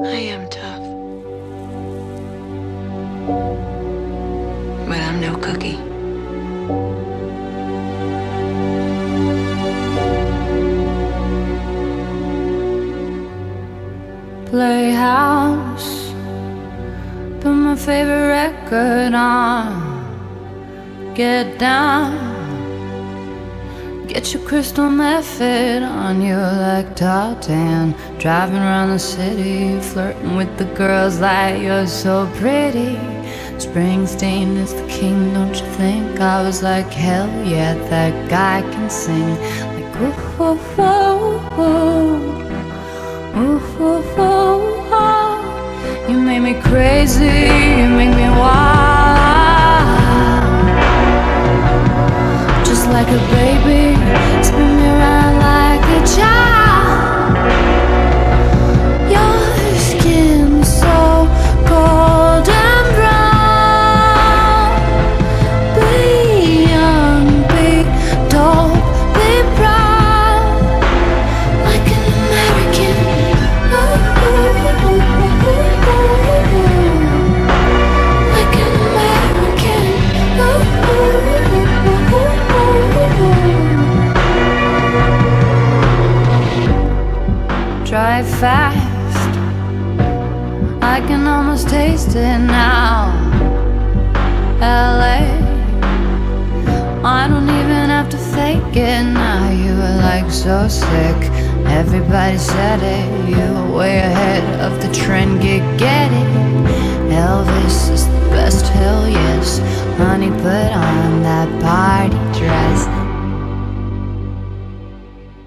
I am tough. But I'm no cookie. Playhouse, put my favorite record on. Get down, get your crystal method on you like Tartan. Driving around the city, flirting with the girls like you're so pretty. Springsteen is the king, don't you think? I was like, hell yeah, that guy can sing. Like, ooh, ooh, ooh. Ooh, ooh, ooh, ooh. You make me crazy, you make me wild. Drive fast. I can almost taste it now. LA. I don't even have to fake it now. You were like so sick. Everybody said it. You were way ahead of the trend. Get get it. Elvis is the best. Hell yes. Honey, put on that party.